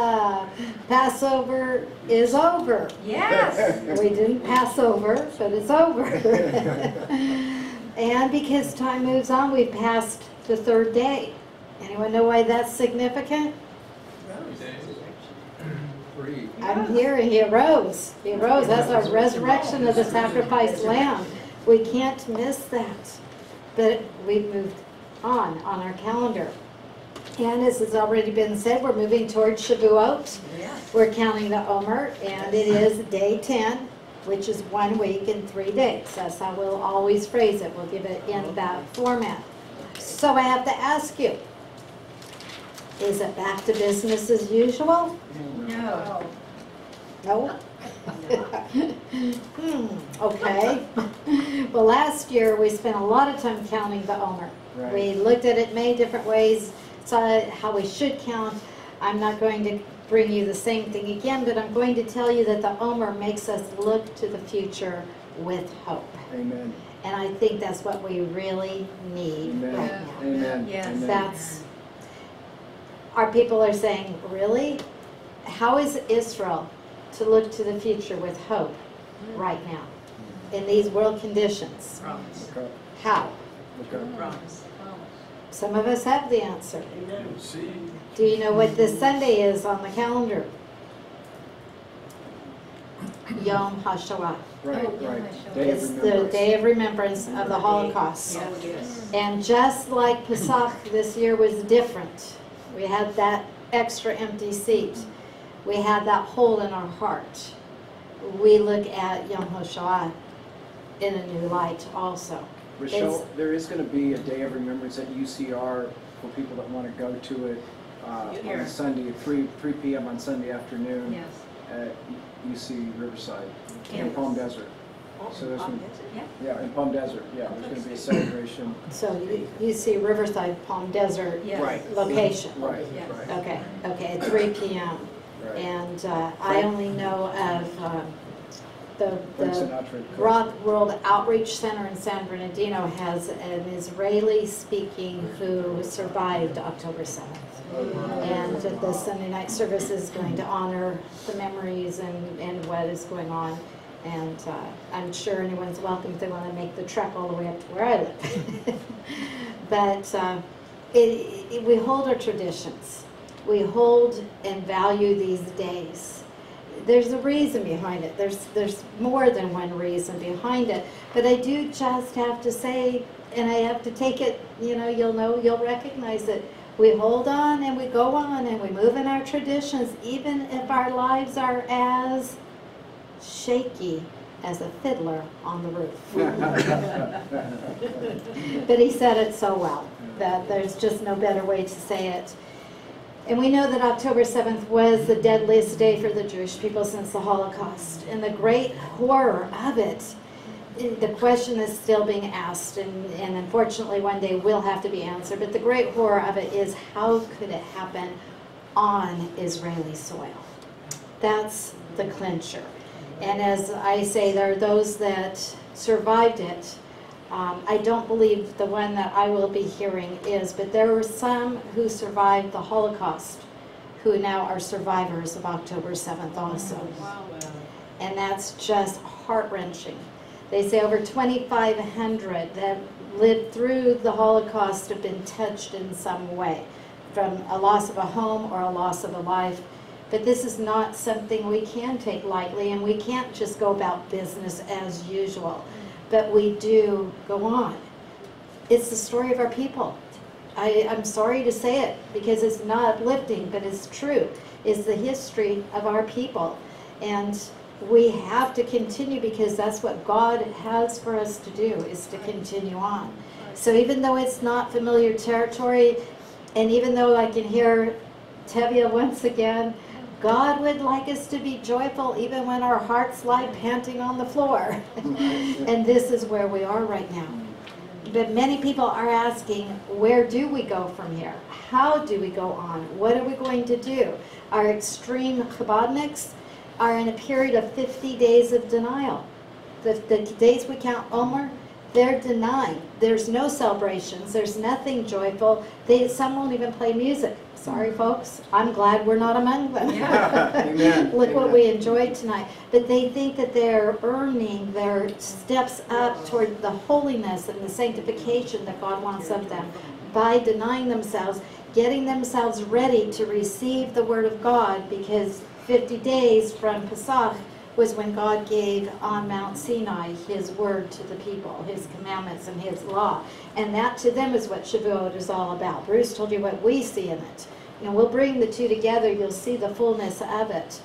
Uh, Passover is over. Yes. We didn't pass over, but it's over. And because time moves on, we passed the third day. Anyone know why that's significant? Free. I'm here, he arose. He arose. That's our resurrection of the sacrificed lamb. We can't miss that. But we've moved on, on our calendar. And as has already been said, we're moving towards Shavuot. Yeah. We're counting the Omer, and it is day 10, which is one week and three days. That's how we'll always phrase it. We'll give it in that format. So I have to ask you, is it back to business as usual? No. No? Hmm, okay. Well, last year, we spent a lot of time counting the Omer. Right. We looked at it many different ways, saw how we should count. I'm not going to bring you the same thing again, but I'm going to tell you that the Omer makes us look to the future with hope. Amen. And I think that's what we really need Amen. right now. Amen. Yes. That's, our people are saying, really? How is Israel to look to the future with hope mm. right now mm. in these world conditions? Promise. How? Promise. Some of us have the answer. See, Do you know what this Sunday is on the calendar? Yom HaShoah. Right, Oh, right. I shall. Day of It's the day of remembrance of the Holocaust. Oh, yes. And just like Pesach this year was different, we had that extra empty seat. We had that hole in our heart. We look at Yom HaShoah in a new light also. Rochelle, there is going to be a day of remembrance at UCR for people that want to go to it uh, Here. on Sunday at 3, 3 p.m. on Sunday afternoon Yes. at UC Riverside in Campus. Palm Desert. So there's gonna- Yeah. Yeah, in Palm Desert, yeah, there's going to be a celebration. So you, UC Riverside Palm Desert Yes. Right. location. Right, Yes. right, Okay, okay, at three PM. right. And uh, I only know of um, the, Frank the Sinatra. Rock World Outreach Center in San Bernardino has an Israeli speaking who survived October 7th. And the Sunday night service is going to honor the memories and, and what is going on. And uh, I'm sure anyone's welcome if they want to make the trek all the way up to where I live. But uh, it, it, we hold our traditions. We hold and value these days. There's a reason behind it. There's, there's more than one reason behind it. But I do just have to say, and I have to take it, you know, you'll know, you'll recognize it. We hold on and we go on and we move in our traditions, even if our lives are as shaky as a fiddler on the roof. But he said it so well, that there's just no better way to say it. And we know that October 7th was the deadliest day for the Jewish people since the Holocaust. And the great horror of it, the question is still being asked, and, and unfortunately one day will have to be answered. But the great horror of it is how could it happen on Israeli soil? That's the clincher. And as I say, there are those that survived it. Um, I don't believe the one that I will be hearing is, but there were some who survived the Holocaust who now are survivors of October 7th also. And that's just heart wrenching. They say over 2,500 that lived through the Holocaust have been touched in some way, from a loss of a home or a loss of a life. But this is not something we can take lightly, and we can't just go about business as usual. But we do go on. It's the story of our people. I, I'm sorry to say it because it's not uplifting, but it's true. It's the history of our people. And we have to continue because that's what God has for us to do, is to continue on. So even though it's not familiar territory, and even though I can hear Tevye once again, God would like us to be joyful even when our hearts lie panting on the floor. and this is where we are right now. But many people are asking, where do we go from here? How do we go on? What are we going to do? Our extreme Chabadniks are in a period of 50 days of denial. The, the days we count Omer, they're denying. There's no celebrations. There's nothing joyful. They, some won't even play music. Sorry, folks, I'm glad we're not among them. Amen. Look what we enjoyed tonight. But they think that they're earning their steps up toward the holiness and the sanctification that God wants of them by denying themselves, getting themselves ready to receive the Word of God because 50 days from Pesach was when God gave on Mount Sinai His Word to the people, His commandments and His law. And that to them is what Shavuot is all about. Bruce told you what we see in it. And we'll bring the two together, you'll see the fullness of it.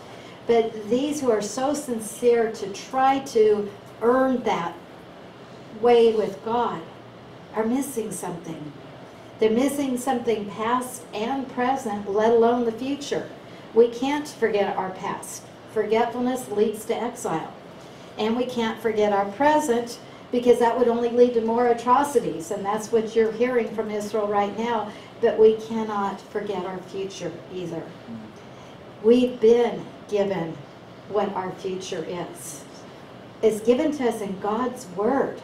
But these who are so sincere to try to earn that way with God are missing something. They're missing something past and present, let alone the future. We can't forget our past. Forgetfulness leads to exile. And we can't forget our present because that would only lead to more atrocities. And that's what you're hearing from Israel right now. But we cannot forget our future either. We've been given what our future is. It's given to us in God's Word.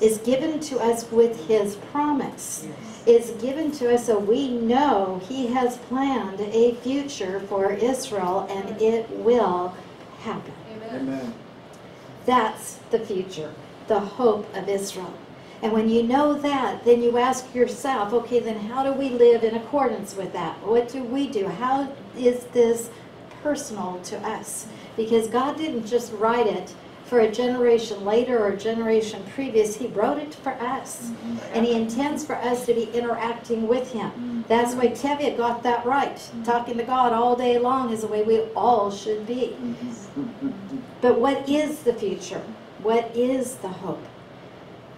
It's given to us with His promise. It's given to us so we know He has planned a future for Israel and it will happen. Amen. That's the future, the hope of Israel. And when you know that, then you ask yourself, okay, then how do we live in accordance with that? What do we do? How is this personal to us? Because God didn't just write it for a generation later or a generation previous, He wrote it for us. Mm-hmm. And He intends for us to be interacting with Him. Mm-hmm. That's why Tevye got that right. Mm-hmm. Talking to God all day long is the way we all should be. But what is the future? What is the hope?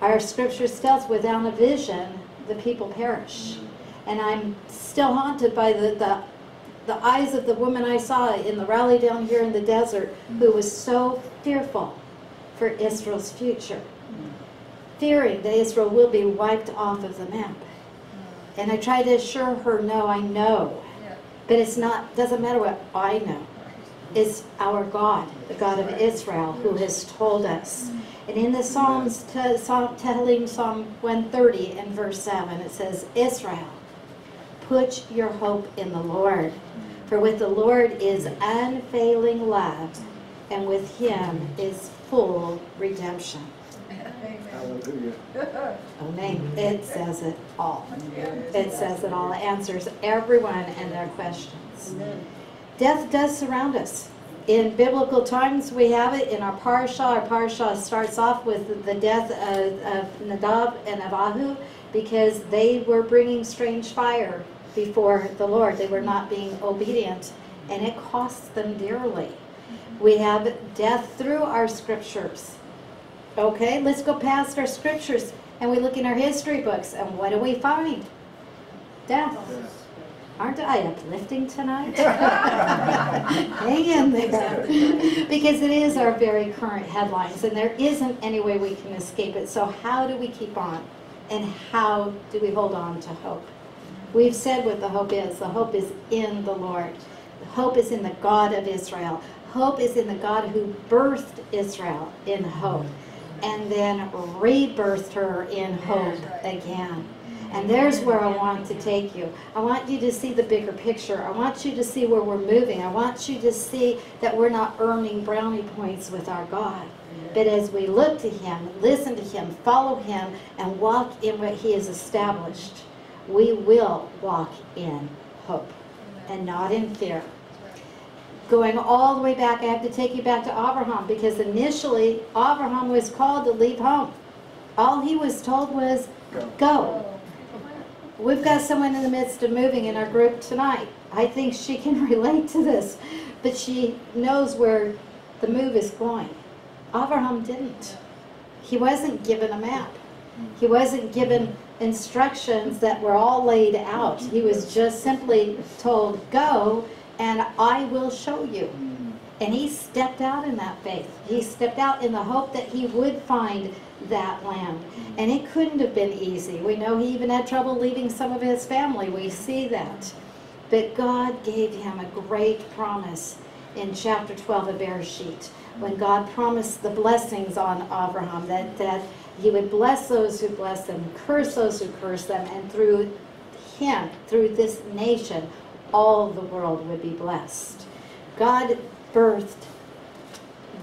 Our scripture tells without a vision, the people perish. And I'm still haunted by the, the, the eyes of the woman I saw in the rally down here in the desert who was so fearful for Israel's future, fearing that Israel will be wiped off of the map. And I try to assure her, no, I know. But it's not, doesn't matter what I know. It's our God, the God of Israel, who has told us. And in the Psalms, Psalm, telling Psalm 130 and verse 7, it says, Israel, put your hope in the Lord. For with the Lord is unfailing love, and with him is full redemption. Hallelujah. Amen. It says it all. It says it all. It answers everyone and their questions. Death does surround us. In biblical times, we have it in our parsha. Our parsha starts off with the death of, of Nadab and Abihu because they were bringing strange fire before the Lord. They were not being obedient, and it cost them dearly. We have death through our scriptures. Okay, let's go past our scriptures and we look in our history books, and what do we find? Death. Aren't I uplifting tonight? Hang in there. because it is our very current headlines, and there isn't any way we can escape it. So, how do we keep on? And how do we hold on to hope? We've said what the hope is. The hope is in the Lord. The hope is in the God of Israel. Hope is in the God who birthed Israel in hope and then rebirthed her in hope again. And there's where I want to take you. I want you to see the bigger picture. I want you to see where we're moving. I want you to see that we're not earning brownie points with our God. But as we look to Him, listen to Him, follow Him, and walk in what He has established, we will walk in hope and not in fear. Going all the way back, I have to take you back to Abraham because initially Abraham was called to leave home. All he was told was, Go. We've got someone in the midst of moving in our group tonight. I think she can relate to this, but she knows where the move is going. Abraham didn't. He wasn't given a map. He wasn't given instructions that were all laid out. He was just simply told, go, and I will show you. Mm. And he stepped out in that faith. He stepped out in the hope that he would find that land. Mm. And it couldn't have been easy. We know he even had trouble leaving some of his family. We see that. But God gave him a great promise in chapter 12 of Bereshit when mm. God promised the blessings on Abraham that, that he would bless those who bless them, curse those who curse them, and through him, through this nation, all the world would be blessed. God birthed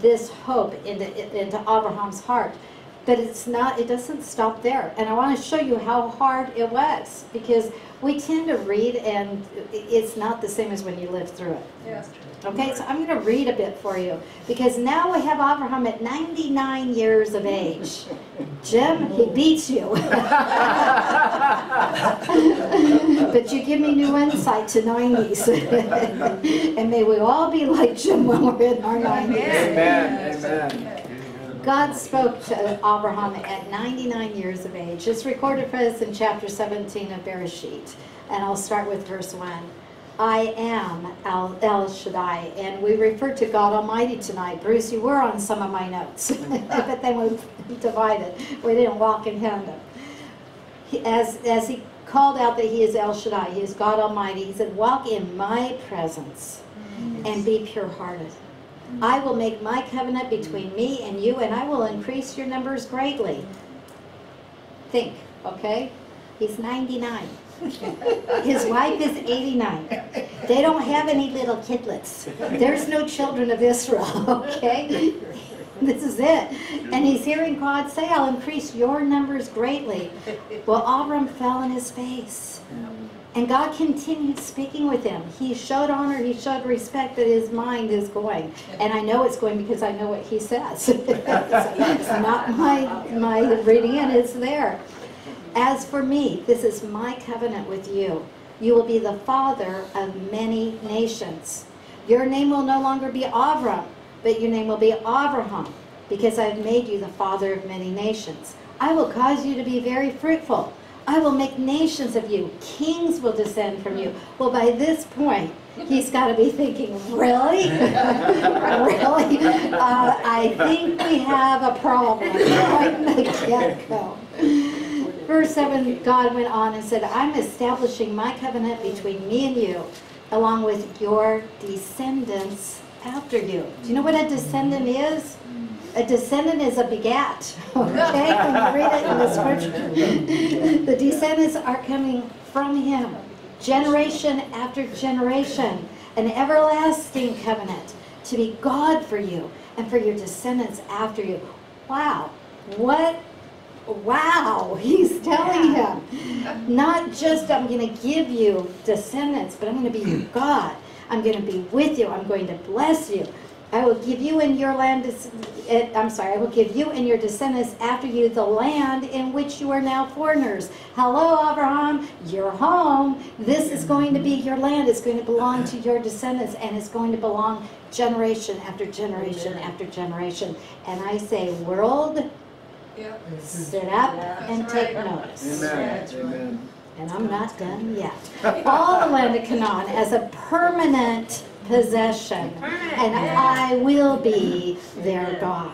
this hope into, into Abraham's heart. But it's not, it doesn't stop there. And I want to show you how hard it was because we tend to read and it's not the same as when you live through it. Yes. Okay, so I'm going to read a bit for you because now we have Abraham at 99 years of age. Jim, he beats you. but you give me new insight to 90s. and may we all be like Jim when we're in our 90s. Amen, amen. God spoke to Abraham at 99 years of age. It's recorded for us in chapter 17 of Bereshit. And I'll start with verse 1. I am El, El Shaddai, and we refer to God Almighty tonight. Bruce, you were on some of my notes, but then we divided. We didn't walk in tandem. As, as he called out that he is El Shaddai, he is God Almighty, he said, Walk in my presence mm-hmm. and be pure hearted. I will make my covenant between me and you, and I will increase your numbers greatly. Think, okay? He's 99. His wife is 89. They don't have any little kidlets. There's no children of Israel, okay? This is it. And he's hearing God say, I'll increase your numbers greatly. Well, Abram fell on his face. And God continued speaking with him. He showed honor, he showed respect that his mind is going. And I know it's going because I know what he says. it's not my, my reading it, it's there. As for me, this is my covenant with you. You will be the father of many nations. Your name will no longer be Avram, but your name will be Abraham, because I have made you the father of many nations. I will cause you to be very fruitful. I will make nations of you. Kings will descend from you. Well, by this point, he's got to be thinking, really? really? Uh, I think we have a problem right the get-go. Verse 7, God went on and said, I'm establishing my covenant between me and you, along with your descendants after you. Do you know what a descendant is? A descendant is a begat, okay? When you read it in the scripture. The descendants are coming from him, generation after generation, an everlasting covenant to be God for you and for your descendants after you. Wow, what Wow, he's telling him, not just I'm going to give you descendants, but I'm going to be your God. I'm going to be with you. I'm going to bless you. I will give you and your land, eh, I'm sorry, I will give you and your descendants after you the land in which you are now foreigners. Hello, Abraham, you're home. This is going to be your land. It's going to belong to your descendants, and it's going to belong generation after generation after generation. And I say, world, Yep. sit up and That's take notice. Amen, amen. And I'm not done yet. All the land of Canaan as a permanent possession, and I will be their God.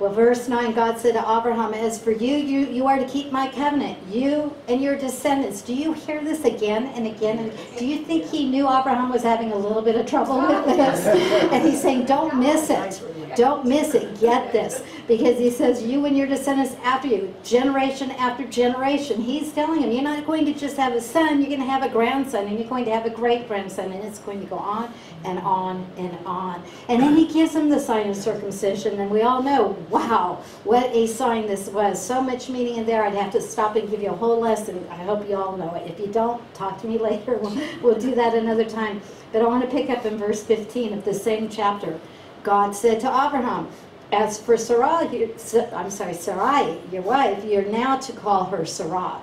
Well, verse 9, God said to Abraham, As for you, you, you are to keep my covenant, you and your descendants. Do you hear this again and again? And do you think he knew Abraham was having a little bit of trouble with this? And he's saying, Don't miss it. Don't miss it. Get this. Because he says, You and your descendants after you, generation after generation. He's telling him, You're not going to just have a son, you're going to have a grandson, and you're going to have a great grandson, and it's going to go on and on and on. And then he gives him the sign of circumcision, and we all know, wow, what a sign this was. So much meaning in there, I'd have to stop and give you a whole lesson. I hope you all know it. If you don't, talk to me later. We'll, we'll do that another time. But I want to pick up in verse 15 of the same chapter. God said to Abraham, as for Sarah, you- I'm sorry, Sarai, your wife, you're now to call her Sarah.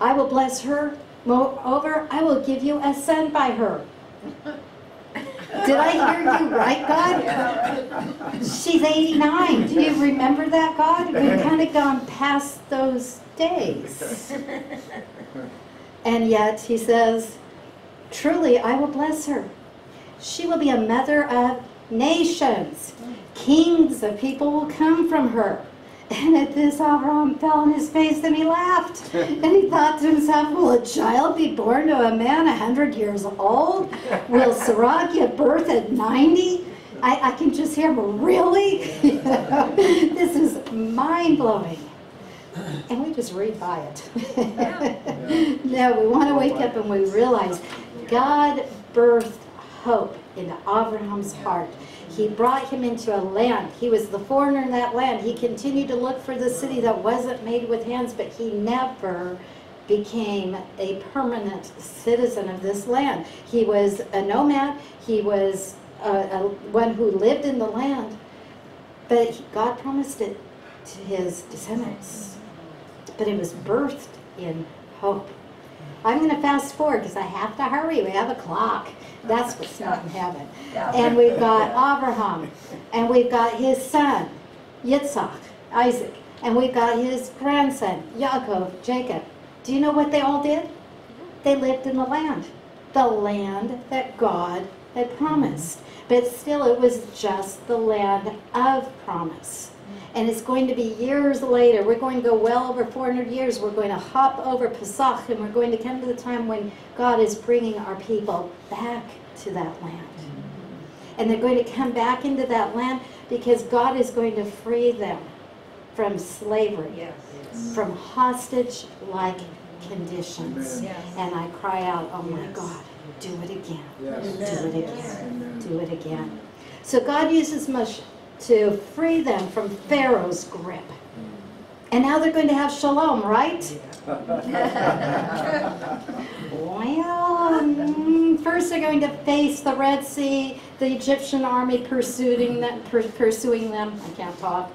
I will bless her. Moreover, I will give you a son by her. Did I hear you right, God? She's 89. Do you remember that, God? We've kind of gone past those days. And yet, he says, Truly, I will bless her. She will be a mother of nations. Kings of people will come from her. And at this, Abraham fell on his face and he laughed. And he thought to himself, Will a child be born to a man a hundred years old? Will Sarah give birth at 90? I, I can just hear him, really? this is mind blowing. and we just read by it. Yeah. No, we want to wake up and we realize God birthed hope into Abraham's heart. He brought him into a land. He was the foreigner in that land. He continued to look for the city that wasn't made with hands, but he never became a permanent citizen of this land. He was a nomad. He was a, a, one who lived in the land, but God promised it to his descendants. But it was birthed in hope. I'm going to fast forward because I have to hurry. We have a clock. That's what's not in heaven. And we've got Abraham, and we've got his son, Yitzhak, Isaac, and we've got his grandson, Yaakov, Jacob. Do you know what they all did? They lived in the land, the land that God had promised. But still, it was just the land of promise. And it's going to be years later. We're going to go well over 400 years. We're going to hop over Pesach, and we're going to come to the time when God is bringing our people back to that land. And they're going to come back into that land because God is going to free them from slavery, Yes. from hostage like conditions. Yes. And I cry out, oh my God, do it again. Yes. Do it again. Amen. Do it again. So God uses Moshe to free them from Pharaoh's grip. And now they're going to have shalom, right? Well, mm, first they're going to face the Red Sea, the Egyptian army pursuing them, pursuing them. I can't talk.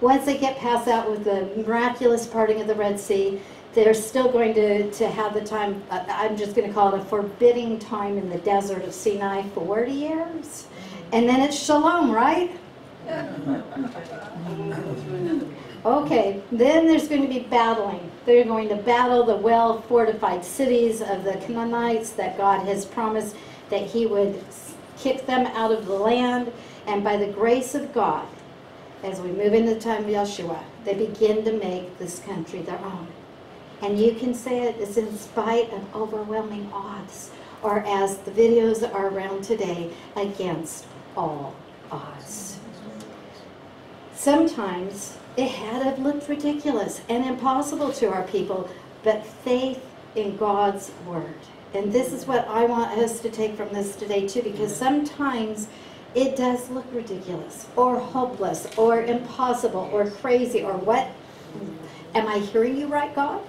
Once they get past that with the miraculous parting of the Red Sea, they're still going to, to have the time, uh, I'm just going to call it a forbidding time in the desert of Sinai, 40 years. And then it's shalom, right? Okay, then there's going to be battling. They're going to battle the well fortified cities of the Canaanites that God has promised that He would kick them out of the land. And by the grace of God, as we move into the time of Yeshua, they begin to make this country their own. And you can say it is in spite of overwhelming odds, or as the videos are around today, against all odds. Sometimes it had have looked ridiculous and impossible to our people, but faith in God's word. And this is what I want us to take from this today too, because sometimes it does look ridiculous or hopeless or impossible or crazy or what? Am I hearing you right, God?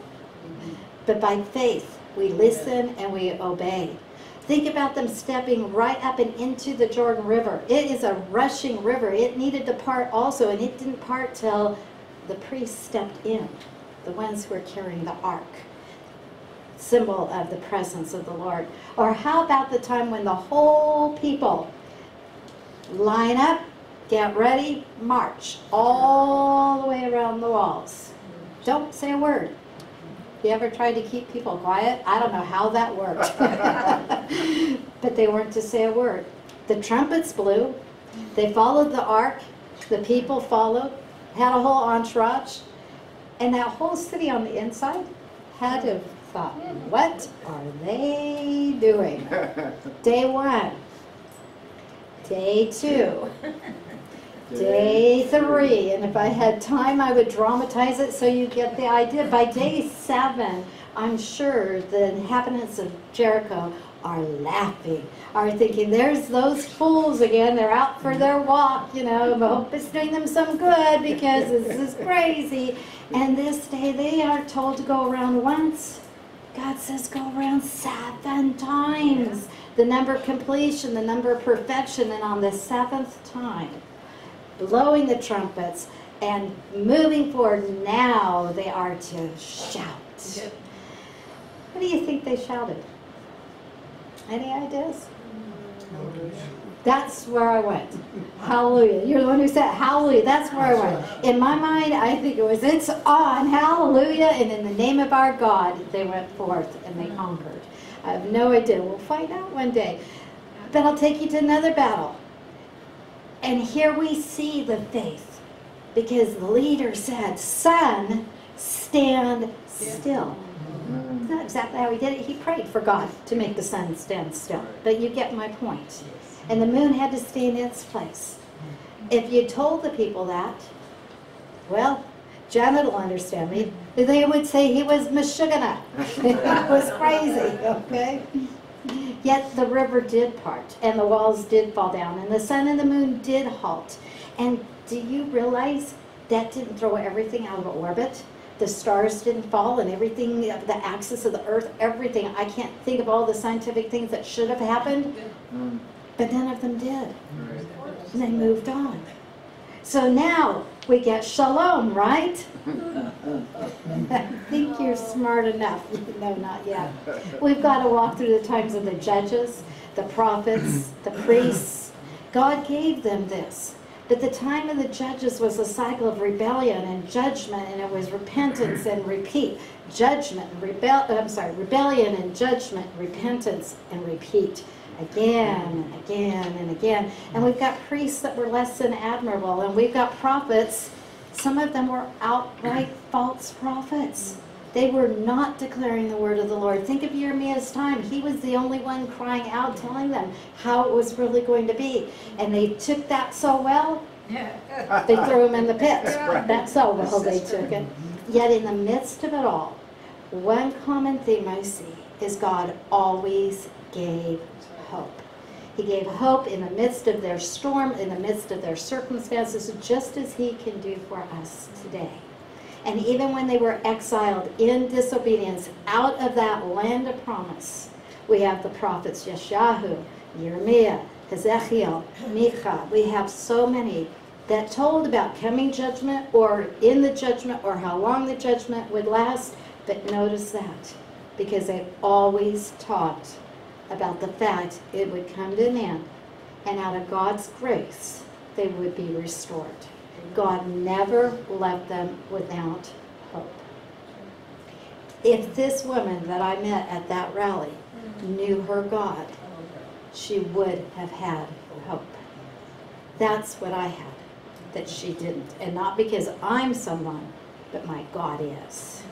But by faith, we listen and we obey. Think about them stepping right up and into the Jordan River. It is a rushing river. It needed to part also, and it didn't part till the priests stepped in, the ones who were carrying the ark, symbol of the presence of the Lord. Or how about the time when the whole people line up, get ready, march all the way around the walls? Mm-hmm. Don't say a word. You ever tried to keep people quiet? I don't know how that worked. but they weren't to say a word. The trumpets blew. They followed the ark. The people followed. Had a whole entourage. And that whole city on the inside had to have thought, what are they doing? Day one. Day two. Day three, and if I had time, I would dramatize it so you get the idea. By day seven, I'm sure the inhabitants of Jericho are laughing, are thinking, there's those fools again, they're out for their walk, you know, I hope it's doing them some good because this is crazy. And this day, they are told to go around once. God says go around seven times. The number of completion, the number of perfection, and on the seventh time, blowing the trumpets and moving forward. Now they are to shout. What do you think they shouted? Any ideas? Hallelujah. That's where I went. Hallelujah. You're the one who said hallelujah. That's where I went. In my mind, I think it was it's on. Hallelujah. And in the name of our God, they went forth and they mm-hmm. conquered. I have no idea. We'll find out one day. But I'll take you to another battle. And here we see the faith because the leader said, Son, stand still. Mm-hmm. That's not exactly how he did it. He prayed for God to make the sun stand still. But you get my point. And the moon had to stay in its place. Mm-hmm. If you told the people that, well, Janet will understand me. They would say he was Meshuggah. it was crazy, okay? Yet the river did part, and the walls did fall down, and the sun and the moon did halt. And do you realize that didn't throw everything out of orbit? The stars didn't fall, and everything, the axis of the earth, everything. I can't think of all the scientific things that should have happened, Mm, but none of them did. And they moved on. So now we get shalom, right? I think you're smart enough. No, not yet. We've got to walk through the times of the judges, the prophets, the priests. God gave them this. But the time of the judges was a cycle of rebellion and judgment, and it was repentance and repeat. Judgment, rebel, I'm sorry, rebellion and judgment, repentance and repeat. Again and again and again. And we've got priests that were less than admirable, and we've got prophets. Some of them were outright false prophets. They were not declaring the word of the Lord. Think of Jeremiah's time. He was the only one crying out, telling them how it was really going to be. And they took that so well, they threw him in the pit. right. That's how well they took it. Yet in the midst of it all, one common theme I see is God always gave. He gave hope in the midst of their storm, in the midst of their circumstances, just as He can do for us today. And even when they were exiled in disobedience out of that land of promise, we have the prophets Yeshahu, Jeremiah, Ezekiel, Micah. We have so many that told about coming judgment or in the judgment or how long the judgment would last. But notice that because they've always talked about the fact it would come to an end and out of God's grace they would be restored. God never left them without hope. If this woman that I met at that rally knew her God, she would have had hope. That's what I had, that she didn't. And not because I'm someone, but my God is.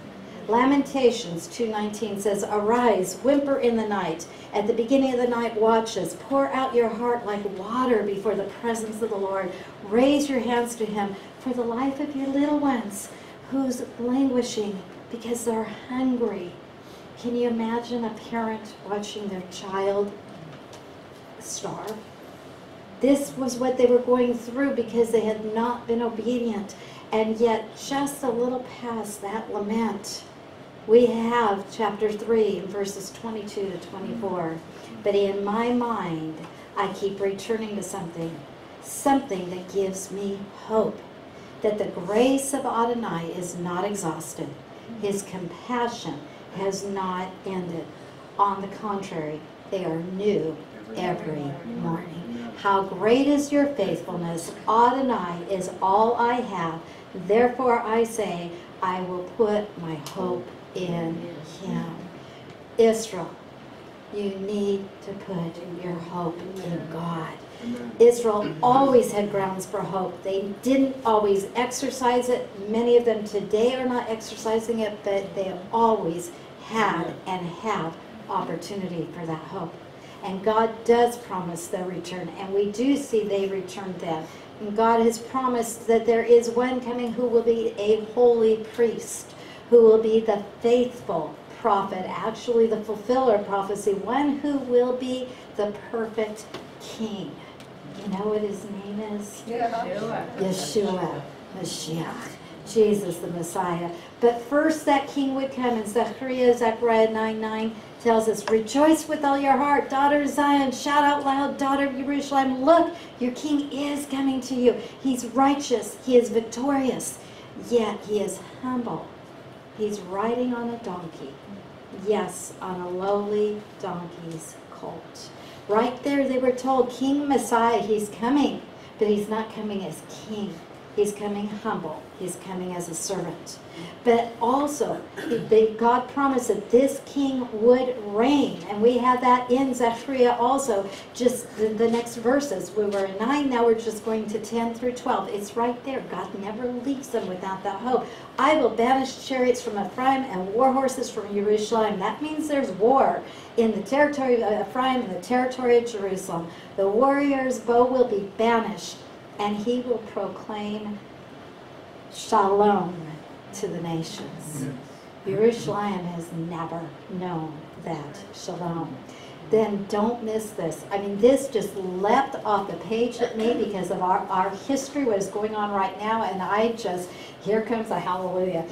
Lamentations 2:19 says, "Arise, whimper in the night. At the beginning of the night watches. Pour out your heart like water before the presence of the Lord. Raise your hands to him for the life of your little ones who's languishing because they're hungry." Can you imagine a parent watching their child starve? This was what they were going through because they had not been obedient. And yet, just a little past that lament, we have chapter 3, verses 22 to 24. But in my mind, I keep returning to something, something that gives me hope that the grace of Adonai is not exhausted, his compassion has not ended. On the contrary, they are new every morning. How great is your faithfulness! Adonai is all I have. Therefore I say, I will put my hope in him. Israel, you need to put your hope in God. Israel always had grounds for hope. They didn't always exercise it. Many of them today are not exercising it, but they have always had and have opportunity for that hope. And God does promise their return, and we do see they return then. And God has promised that there is one coming who will be a holy priest, who will be the faithful prophet, actually the fulfiller of prophecy, one who will be the perfect king. You know what his name is? Yeshua, Mashiach, Jesus the Messiah. But first that king would come, and Zechariah, Zechariah 9 9 tells us, Rejoice with all your heart, daughter of Zion. Shout out loud, daughter of Jerusalem. Look, your king is coming to you. He's righteous, he is victorious, yet he is humble. He's riding on a donkey. Yes, on a lowly donkey's colt. Right there, they were told, King Messiah, he's coming, but he's not coming as king. He's coming humble. He's coming as a servant. But also, God promised that this king would reign. And we have that in Zechariah also, just the, the next verses. We were in 9, now we're just going to 10 through 12. It's right there. God never leaves them without that hope. I will banish chariots from Ephraim and war horses from Jerusalem. That means there's war in the territory of Ephraim and the territory of Jerusalem. The warrior's bow will be banished, and he will proclaim shalom, to the nations. Jerusalem has never known that shalom. Then don't miss this. I mean, this just leapt off the page at me because of our, our history, what is going on right now, and I just, here comes a hallelujah.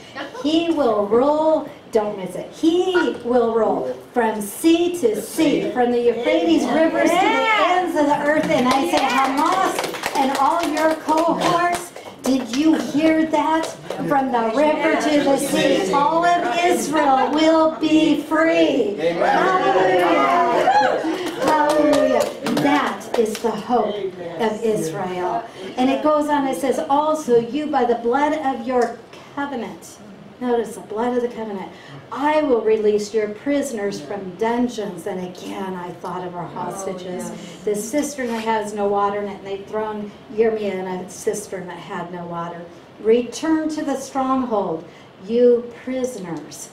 He will rule, don't miss it, he will rule from sea to sea, from the Euphrates rivers to the ends of the earth. And I say, Hamas and all your cohorts, did you hear that? From the river to the sea, all of Israel will be free. Hallelujah. Hallelujah. That is the hope of Israel. And it goes on, it says, also you by the blood of your covenant. Notice the blood of the covenant. I will release your prisoners from dungeons. And again, I thought of our hostages. Oh, the cistern that has no water in it, and they'd thrown Yirmiyah in a cistern that had no water. Return to the stronghold, you prisoners,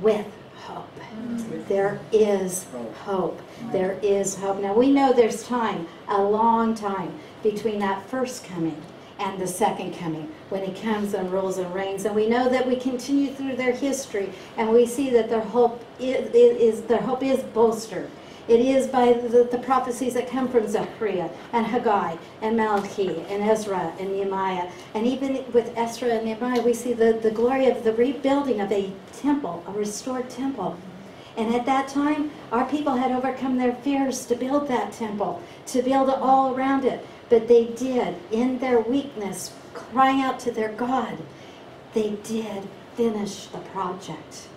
with hope. Mm. There is hope. There is hope. Now we know there's time, a long time, between that first coming and the second coming, when he comes and rules and reigns. And we know that we continue through their history, and we see that their hope is, is their hope is bolstered. It is by the, the prophecies that come from Zechariah and Haggai and Malachi and Ezra and Nehemiah. And even with Ezra and Nehemiah, we see the, the glory of the rebuilding of a temple, a restored temple. And at that time, our people had overcome their fears to build that temple, to build all around it. But they did, in their weakness, crying out to their God, they did finish the project.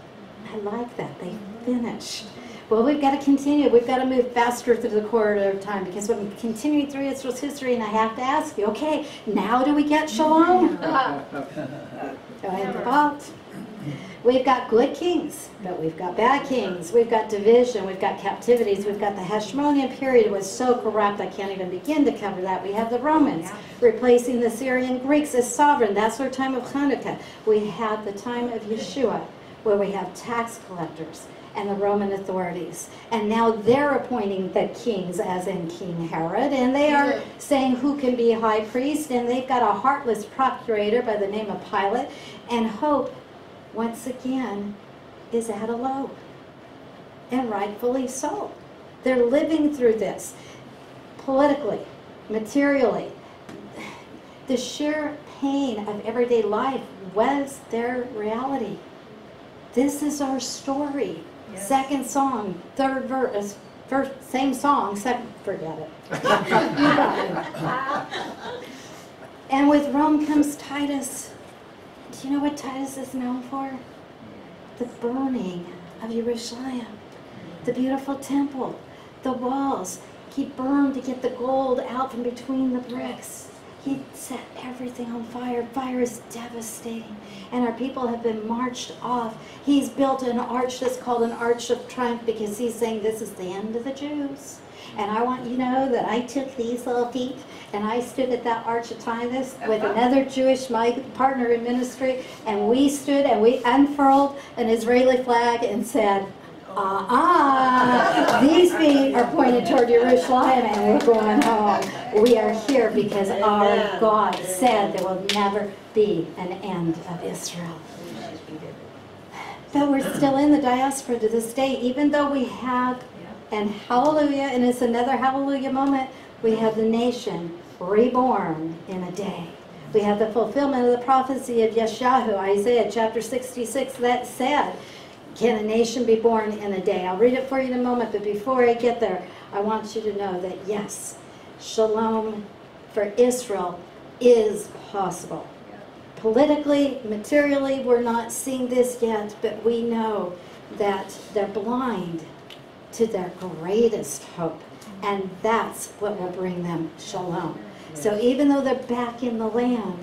I like that. They finished. Well, we've got to continue. We've got to move faster through the corridor of time because we're continuing through Israel's history, and I have to ask you, okay, now do we get shalom? Go ahead, fault. We've got good kings, but we've got bad kings. We've got division. We've got captivities. We've got the Hashmonean period was so corrupt I can't even begin to cover that. We have the Romans replacing the Syrian Greeks as sovereign. That's our time of Hanukkah. We have the time of Yeshua, where we have tax collectors and the Roman authorities. And now they're appointing the kings, as in King Herod, and they are saying who can be high priest, and they've got a heartless procurator by the name of Pilate, and hope, once again, is at a low. And rightfully so. They're living through this politically, materially. The sheer pain of everyday life was their reality. This is our story. Yes. Second song, third verse, first, same song, second, forget it. It. And with Rome comes Titus. Do you know what Titus is known for? The burning of Jerusalem, the beautiful temple, the walls. He burned to get the gold out from between the bricks. He set everything on fire. Fire is devastating. And our people have been marched off. He's built an arch that's called an Arch of Triumph because he's saying this is the end of the Jews. And I want you to know that I took these little feet and I stood at that Arch of Titus with uh-huh. another Jewish, my partner in ministry, and we stood and we unfurled an Israeli flag and said, uh-uh, these feet are pointed toward Jerusalem and we're going home. We are here because our God said there will never be an end of Israel. But we're still in the diaspora to this day, even though we have, and hallelujah, and it's another hallelujah moment, we have the nation reborn in a day. We have the fulfillment of the prophecy of Yeshahu, Isaiah chapter 66, that said, Can a nation be born in a day? I'll read it for you in a moment, but before I get there, I want you to know that yes, shalom for Israel is possible. Politically, materially, we're not seeing this yet, but we know that they're blind to their greatest hope. And that's what will bring them shalom. So even though they're back in the land,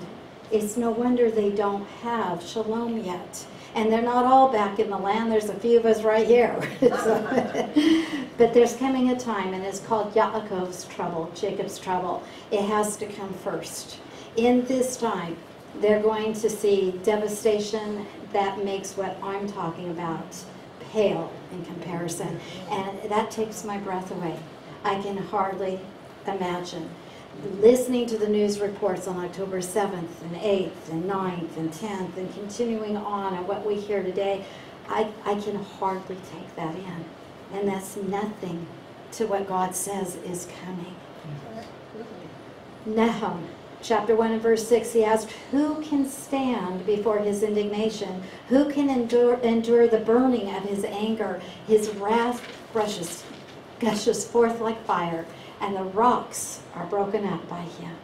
it's no wonder they don't have shalom yet. And they're not all back in the land. There's a few of us right here. So- but there's coming a time, and it's called Yaakov's trouble, Jacob's trouble. It has to come first. In this time, they're going to see devastation that makes what I'm talking about pale in comparison. And that takes my breath away. I can hardly imagine. listening to the news reports on October 7th and 8th and 9th and 10th and continuing on and what we hear today, I, I can hardly take that in. And that's nothing to what God says is coming. Nahum, chapter 1 and verse 6, he asked, Who can stand before his indignation? Who can endure, endure the burning of his anger? His wrath rushes, gushes forth like fire, and the rocks are broken up by him.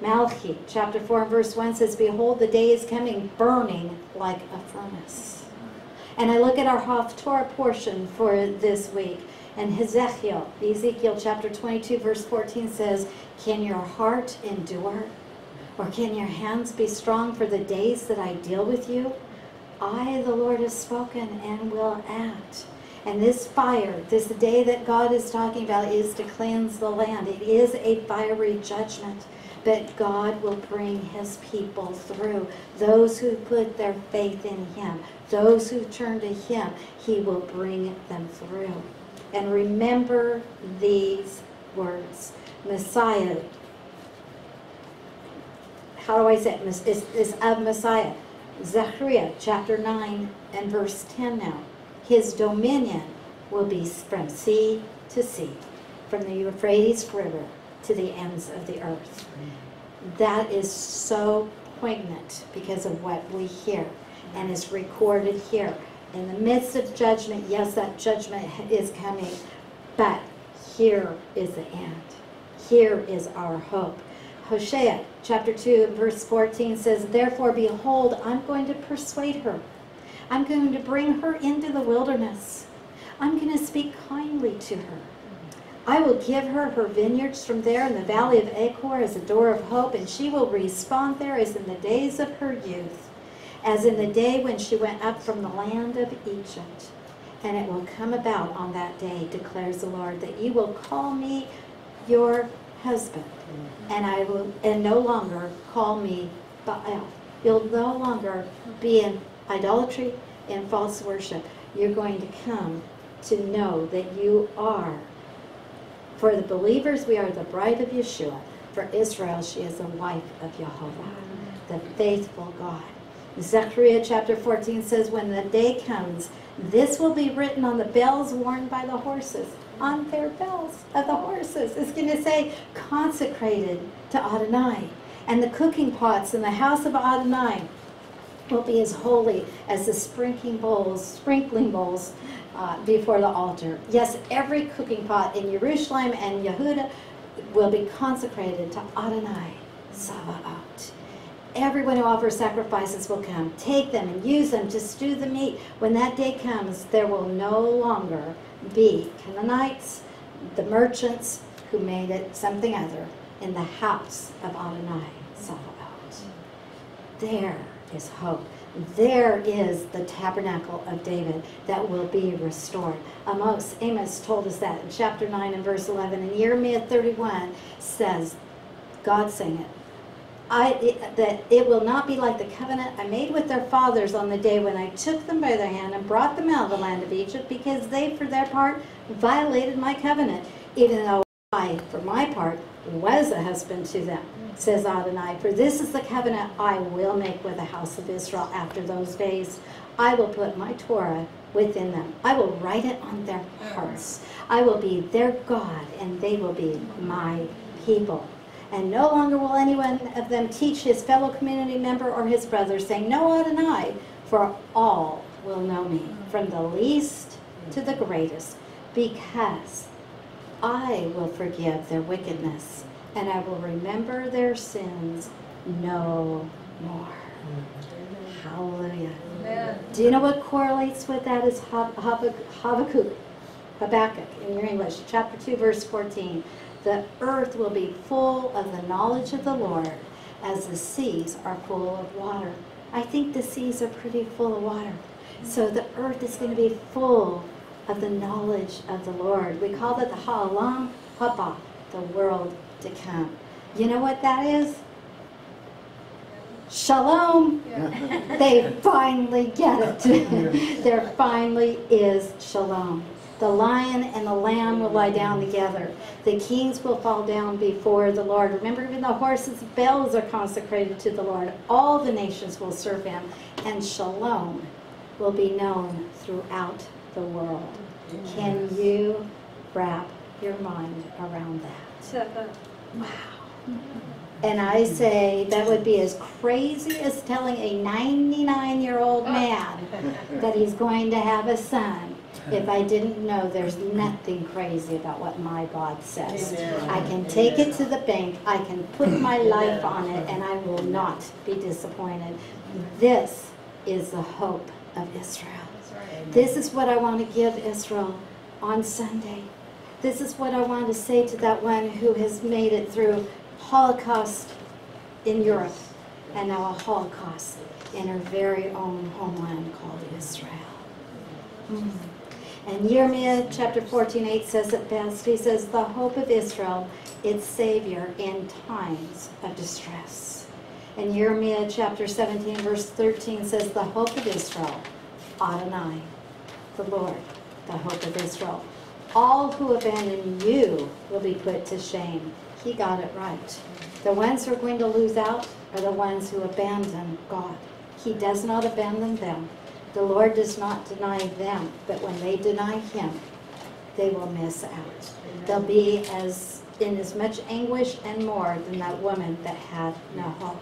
Malachi, chapter 4 and verse 1 says, Behold, the day is coming, burning like a furnace. And I look at our Haftorah portion for this week, and Ezekiel, Ezekiel chapter 22, verse 14 says, Can your heart endure? Or can your hands be strong for the days that I deal with you? I, the Lord, have spoken and will act. And this fire, this day that God is talking about, is to cleanse the land. It is a fiery judgment. But God will bring his people through. Those who put their faith in him, those who turn to him, he will bring them through. And remember these words Messiah. How do I say it? Is, is of Messiah. Zechariah chapter 9 and verse 10 now. His dominion will be from sea to sea, from the Euphrates River to the ends of the earth. That is so poignant because of what we hear and is recorded here. In the midst of judgment, yes, that judgment is coming, but here is the end. Here is our hope. Hosea chapter 2, verse 14 says, Therefore, behold, I'm going to persuade her. I'm going to bring her into the wilderness. I'm going to speak kindly to her. I will give her her vineyards from there in the valley of Achor as a door of hope, and she will respond there as in the days of her youth as in the day when she went up from the land of Egypt. And it will come about on that day, declares the Lord, that you will call me your husband, mm-hmm. and I will, and no longer call me Baal. You'll no longer be in idolatry and false worship. You're going to come to know that you are. For the believers, we are the bride of Yeshua. For Israel, she is the wife of Jehovah, the faithful God. Zechariah chapter 14 says, When the day comes, this will be written on the bells worn by the horses. On their bells of the horses. It's going to say, consecrated to Adonai. And the cooking pots in the house of Adonai will be as holy as the sprinkling bowls, sprinkling bowls uh, before the altar. Yes, every cooking pot in Jerusalem and Yehuda will be consecrated to Adonai Sabaoth. Everyone who offers sacrifices will come. Take them and use them to stew the meat. When that day comes, there will no longer be Canaanites, the merchants who made it something other, in the house of Adonai Sabaoth. There is hope. There is the tabernacle of David that will be restored. Amos, Amos told us that in chapter 9 and verse 11. And Jeremiah 31 says, God saying it, I, it, that it will not be like the covenant I made with their fathers on the day when I took them by their hand and brought them out of the land of Egypt, because they, for their part, violated my covenant, even though I, for my part, was a husband to them, says Adonai. For this is the covenant I will make with the house of Israel after those days. I will put my Torah within them. I will write it on their hearts. I will be their God, and they will be my people. And no longer will anyone of them teach his fellow community member or his brother, saying, Know Adonai, for all will know me, from the least to the greatest, because I will forgive their wickedness, and I will remember their sins no more. Hallelujah. Amen. Do you know what correlates with that is Hab- Habakkuk, Habakkuk in your English, chapter 2, verse 14. The earth will be full of the knowledge of the Lord as the seas are full of water. I think the seas are pretty full of water. So the earth is going to be full of the knowledge of the Lord. We call that the Ha'alam Haba, the world to come. You know what that is? Shalom. Yeah. They finally get it. there finally is shalom. The lion and the lamb will lie down together. The kings will fall down before the Lord. Remember, even the horses' bells are consecrated to the Lord. All the nations will serve him, and shalom will be known throughout the world. Can you wrap your mind around that? Wow. And I say that would be as crazy as telling a 99 year old man that he's going to have a son if I didn't know there's nothing crazy about what my God says. I can take it to the bank, I can put my life on it, and I will not be disappointed. This is the hope of Israel. This is what I want to give Israel on Sunday. This is what I want to say to that one who has made it through Holocaust in Europe and now a Holocaust in her very own homeland called Israel. Mm. And Jeremiah chapter 14, 8 says it best. He says, The hope of Israel, its Savior in times of distress. And Jeremiah chapter 17, verse 13 says, The hope of Israel, Adonai, the Lord, the hope of Israel. All who abandon you will be put to shame. He got it right. The ones who are going to lose out are the ones who abandon God. He does not abandon them. The Lord does not deny them, but when they deny Him, they will miss out. They'll be as in as much anguish and more than that woman that had no hope.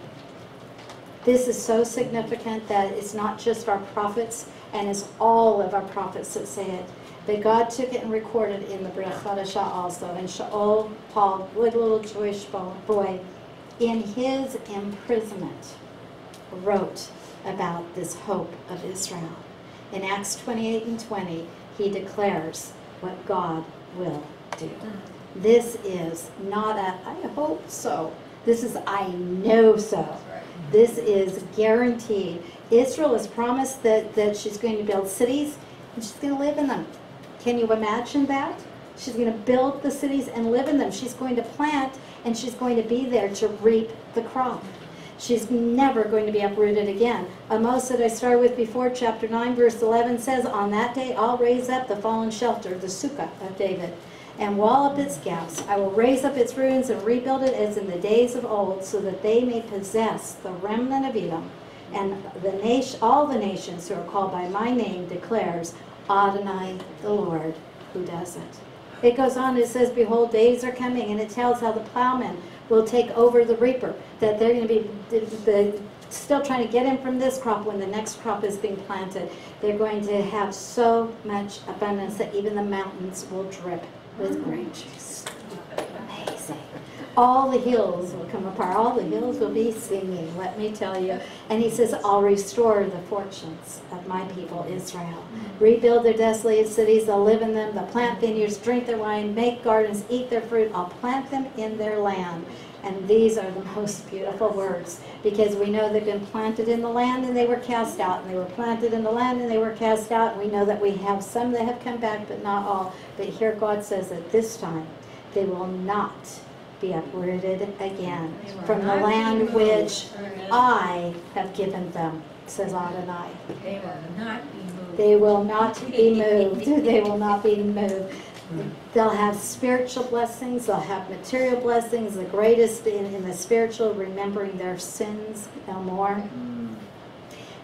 This is so significant that it's not just our prophets and it's all of our prophets that say it. But God took it and recorded it in the Chadashah also. And Shaul, Paul, good little Jewish boy, in his imprisonment, wrote about this hope of Israel. In Acts 28 and 20, he declares what God will do. Mm. This is not a, I hope so. This is, I know so. This is guaranteed. Israel is promised that, that she's going to build cities and she's going to live in them. Can you imagine that? She's going to build the cities and live in them. She's going to plant and she's going to be there to reap the crop. She's never going to be uprooted again. Amos that I started with before, chapter 9, verse 11 says, On that day I'll raise up the fallen shelter, the sukkah of David, and wall up its gaps. I will raise up its ruins and rebuild it as in the days of old, so that they may possess the remnant of Edom. And the nation, all the nations who are called by my name declares, Adonai the Lord, who does it. It goes on, it says, Behold, days are coming, and it tells how the plowman will take over the reaper, that they're going to be the, still trying to get in from this crop when the next crop is being planted. They're going to have so much abundance that even the mountains will drip with mm. grain juice. All the hills will come apart. All the hills will be singing, let me tell you. And he says, I'll restore the fortunes of my people, Israel. Mm. Rebuild their desolated cities. They'll live in them. They'll plant vineyards, drink their wine, make gardens, eat their fruit. I'll plant them in their land. And these are the most beautiful words because we know they've been planted in the land and they were cast out. And they were planted in the land and they were cast out. And we know that we have some that have come back, but not all. But here God says that this time they will not be uprooted again from the land which I have given them, says Adonai. They will not be moved. They will not be moved. They will not be moved. They'll have spiritual blessings. They'll have material blessings. The greatest in, in the spiritual, remembering their sins no more.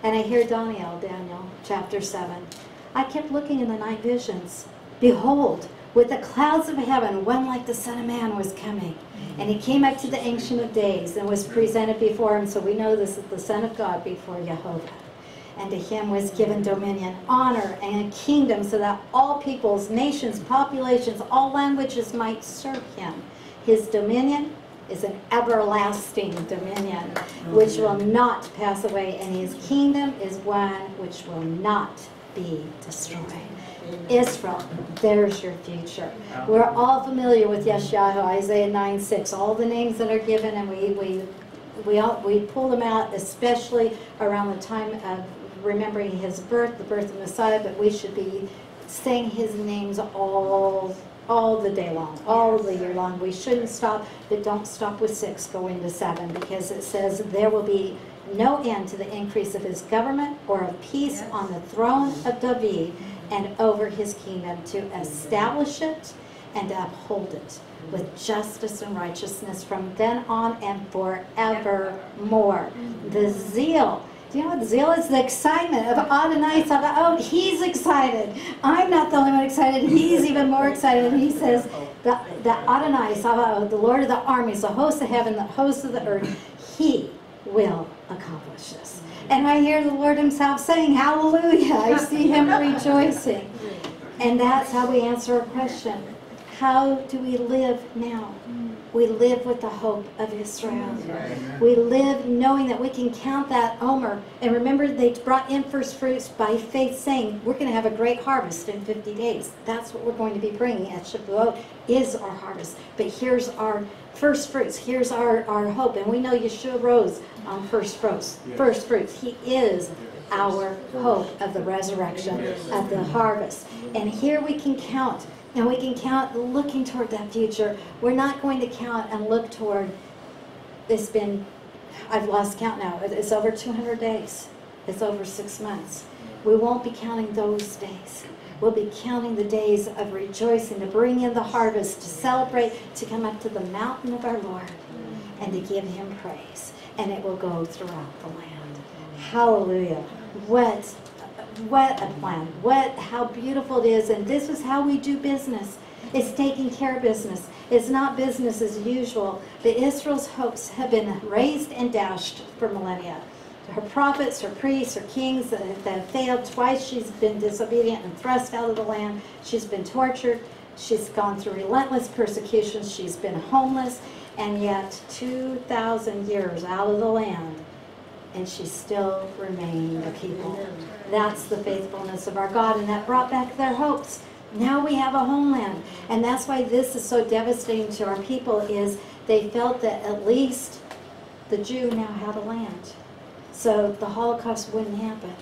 And I hear Daniel, Daniel, chapter 7. I kept looking in the night visions. Behold, with the clouds of heaven, one like the Son of Man was coming. And he came up to the Ancient of Days and was presented before him. So we know this is the Son of God before Jehovah. And to him was given dominion, honor, and a kingdom so that all peoples, nations, populations, all languages might serve him. His dominion is an everlasting dominion which will not pass away, and his kingdom is one which will not be destroyed. Israel, there's your future. We're all familiar with Yeshayahu, Isaiah 9 6, all the names that are given, and we, we, we, all, we pull them out, especially around the time of remembering his birth, the birth of Messiah, but we should be saying his names all all the day long, all the year long. We shouldn't stop, but don't stop with six, go into seven, because it says there will be no end to the increase of his government or of peace Yes. on the throne of David and over his kingdom to establish it and uphold it with justice and righteousness from then on and forevermore. The zeal. Do you know what zeal is? The excitement of Adonai Sabaoth. He's excited. I'm not the only one excited. He's even more excited. And he says, the, the Adonai Sabaoth, the Lord of the armies, the host of heaven, the host of the earth, he will accomplish this. And I hear the Lord himself saying, hallelujah. I see him rejoicing. And that's how we answer a question. How do we live now? We live with the hope of Israel. We live knowing that we can count that Omer. And remember, they brought in first fruits by faith, saying, We're going to have a great harvest in 50 days. That's what we're going to be bringing at Shavuot, is our harvest. But here's our first fruits. Here's our, our hope. And we know Yeshua rose on first fruits. First fruits. He is our hope of the resurrection, of the harvest. And here we can count. And we can count looking toward that future. We're not going to count and look toward, it's been, I've lost count now. It's over 200 days. It's over six months. We won't be counting those days. We'll be counting the days of rejoicing, to bring in the harvest, to celebrate, to come up to the mountain of our Lord and to give him praise. And it will go throughout the land. Hallelujah. What what a plan. What how beautiful it is. And this is how we do business. It's taking care of business. It's not business as usual. The Israel's hopes have been raised and dashed for millennia. Her prophets, her priests, her kings that have failed. Twice she's been disobedient and thrust out of the land. She's been tortured. She's gone through relentless persecutions. She's been homeless. And yet, 2,000 years out of the land, and she still remained a people. That's the faithfulness of our God, and that brought back their hopes. Now we have a homeland, and that's why this is so devastating to our people. Is they felt that at least the Jew now had a land, so the Holocaust wouldn't happen,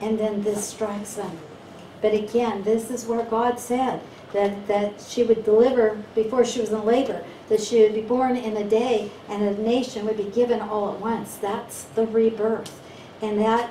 and then this strikes them. But again, this is where God said that, that she would deliver before she was in labor, that she would be born in a day and a nation would be given all at once. That's the rebirth. And that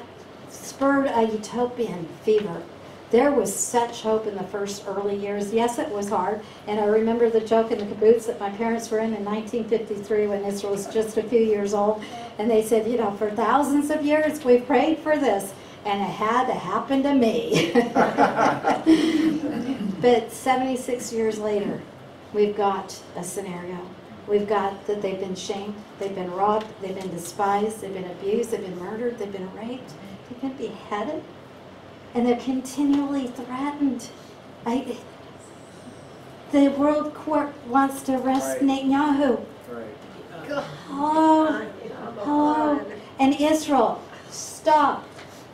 spurred a utopian fever. There was such hope in the first early years. Yes, it was hard. And I remember the joke in the kibbutz that my parents were in in 1953 when Israel was just a few years old. And they said, you know, for thousands of years we've prayed for this and it had to happen to me. but 76 years later, we've got a scenario. We've got that they've been shamed, they've been robbed, they've been despised, they've been abused, they've been murdered, they've been raped, they've been beheaded, and they're continually threatened. I, the world court wants to arrest Right. Netanyahu. Right. Hello, hello. And Israel, stop.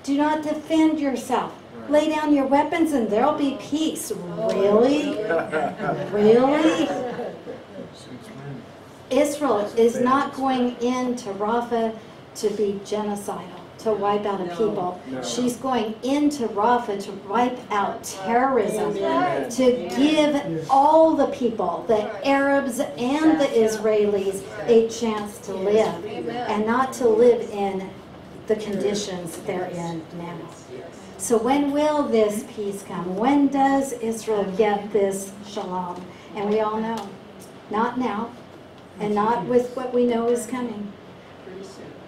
Do not defend yourself. Lay down your weapons and there'll be peace. Really? Really? Israel is not going into Rafah to be genocidal, to wipe out a people. She's going into Rafah to wipe out terrorism, to give all the people, the Arabs and the Israelis, a chance to live and not to live in the conditions they're in now. So when will this peace come? When does Israel get this shalom? And we all know, not now, and not with what we know is coming,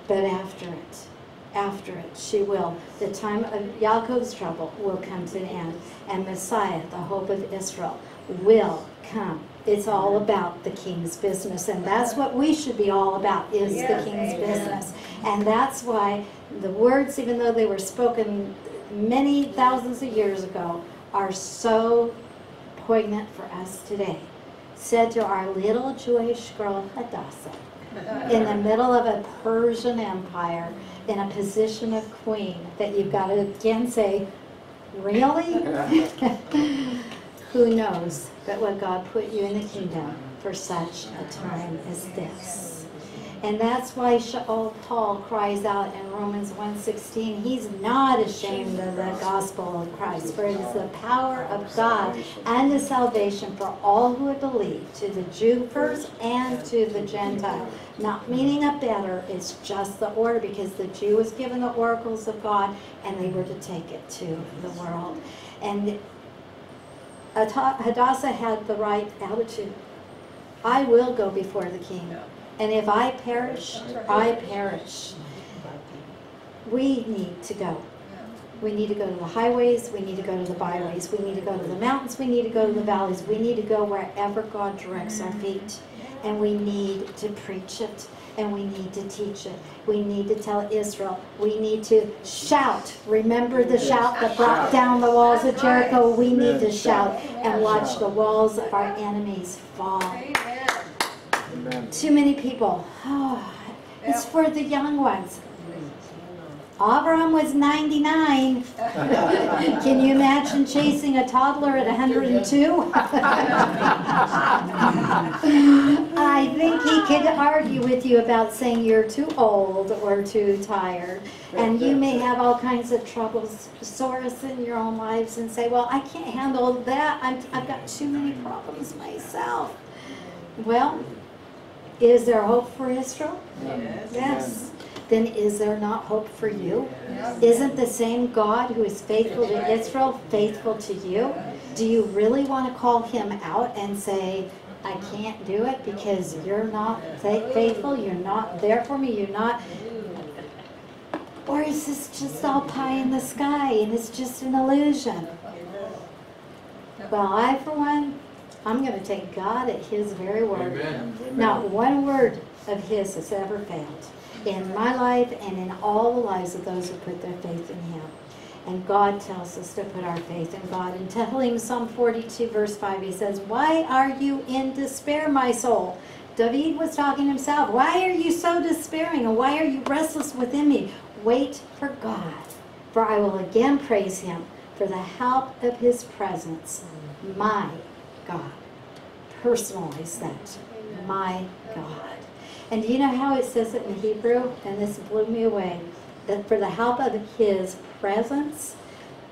but after it. After it, she will. The time of Yaakov's trouble will come to an end, and Messiah, the hope of Israel, will come. It's all about the king's business, and that's what we should be all about, is the king's amen. business. And that's why the words, even though they were spoken many thousands of years ago, are so poignant for us today. Said to our little Jewish girl Hadassah, in the middle of a Persian empire, in a position of queen, that you've got to again say, really? Who knows but what God put you in the kingdom for such a time as this. And that's why Paul cries out in Romans 1.16, he's not ashamed of the gospel of Christ, for it is the power of God and the salvation for all who would believe, to the Jew first and to the Gentile. Not meaning a better, it's just the order, because the Jew was given the oracles of God, and they were to take it to the world. And Hadassah had the right attitude. I will go before the king. And if I perish, I perish. We need to go. We need to go to the highways, we need to go to the byways, we need to go to the mountains, we need to go to the valleys, we need to go wherever God directs our feet. And we need to preach it, and we need to teach it. We need to tell Israel, we need to shout. Remember the shout that brought down the walls of Jericho? We need to shout and watch the walls of our enemies fall. Amen. Too many people. Oh, it's for the young ones. Avram was 99. Can you imagine chasing a toddler at 102? I think he could argue with you about saying you're too old or too tired. And you may have all kinds of troubles, sores in your own lives, and say, Well, I can't handle that. I'm, I've got too many problems myself. Well, is there hope for Israel? Yes. yes. Then is there not hope for you? Isn't the same God who is faithful to Israel faithful to you? Do you really want to call him out and say, I can't do it because you're not faithful, you're not there for me, you're not? Or is this just all pie in the sky and it's just an illusion? Well, I, for one, I'm going to take God at his very word. Not one word of his has ever failed in my life and in all the lives of those who put their faith in him. And God tells us to put our faith in God. And telling Psalm 42, verse 5, he says, Why are you in despair, my soul? David was talking himself. Why are you so despairing? And why are you restless within me? Wait for God, for I will again praise him for the help of his presence, my God. Personalize that. My God. And do you know how it says it in Hebrew? And this blew me away. That for the help of his presence,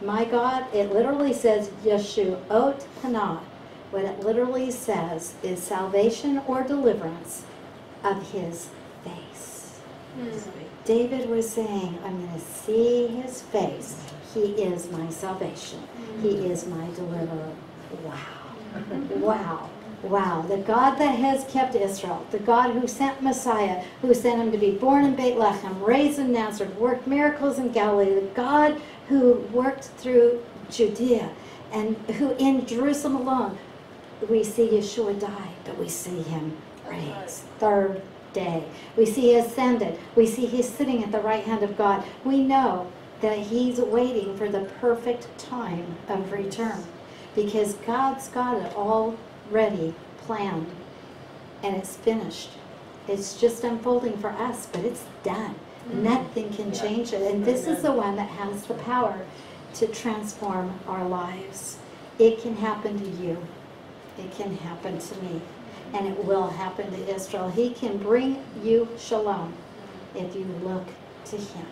my God, it literally says Yeshuot Hana. What it literally says is salvation or deliverance of his face. David was saying, I'm going to see his face. He is my salvation. He is my deliverer. Wow. Wow. Wow. The God that has kept Israel, the God who sent Messiah, who sent him to be born in Bethlehem, raised in Nazareth, worked miracles in Galilee, the God who worked through Judea, and who in Jerusalem alone, we see Yeshua die, but we see him raised. Third day. We see he ascended. We see he's sitting at the right hand of God. We know that he's waiting for the perfect time of return because God's got it already planned and it's finished. It's just unfolding for us, but it's done. Mm. Nothing can change it. And this is the one that has the power to transform our lives. It can happen to you. It can happen to me. And it will happen to Israel. He can bring you shalom if you look to him.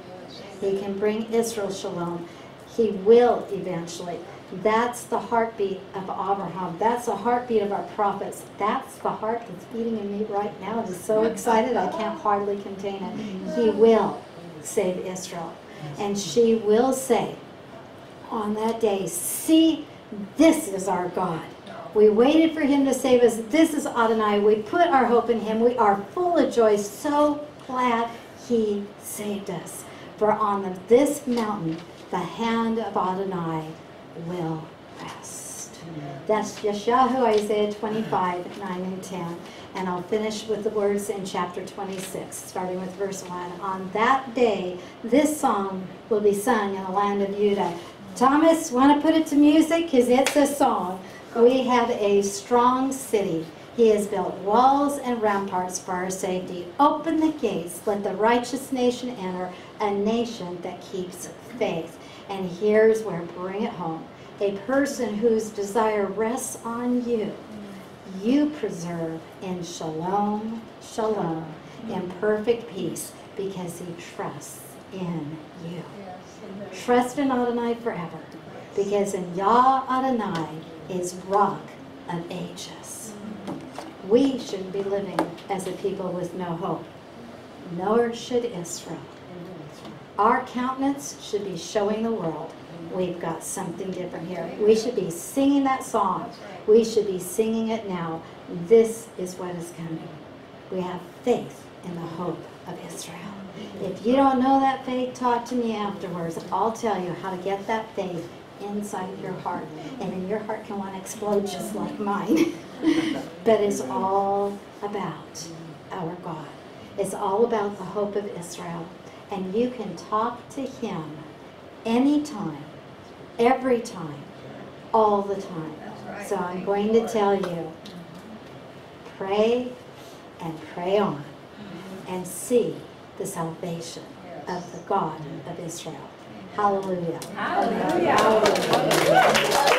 He can bring Israel shalom. He will eventually. That's the heartbeat of Abraham. That's the heartbeat of our prophets. That's the heart that's beating in me right now. Is so excited I can't hardly contain it. He will save Israel. And she will say on that day, see, this is our God. We waited for him to save us. This is Adonai. We put our hope in him. We are full of joy, so glad he saved us. For on this mountain, the hand of Adonai will rest. That's Yeshayahu, Isaiah 25, 9 and 10. And I'll finish with the words in chapter 26, starting with verse 1. On that day, this song will be sung in the land of Judah. Thomas, want to put it to music? Because it's a song. We have a strong city. He has built walls and ramparts for our safety. Open the gates, let the righteous nation enter, a nation that keeps faith. And here's where bring it home. A person whose desire rests on you, you preserve in shalom, shalom, in perfect peace, because he trusts in you. Trust in Adonai forever, because in Yah Adonai is rock of ages. We shouldn't be living as a people with no hope, nor should Israel. Our countenance should be showing the world we've got something different here. We should be singing that song. We should be singing it now. This is what is coming. We have faith in the hope of Israel. If you don't know that faith, talk to me afterwards. I'll tell you how to get that faith inside your heart. And then your heart can want to explode just like mine. but it's all about our God. It's all about the hope of Israel. And you can talk to Him anytime, every time, all the time. So I'm going to tell you pray and pray on and see the salvation of the God of Israel. Hallelujah. Hallelujah. Hallelujah.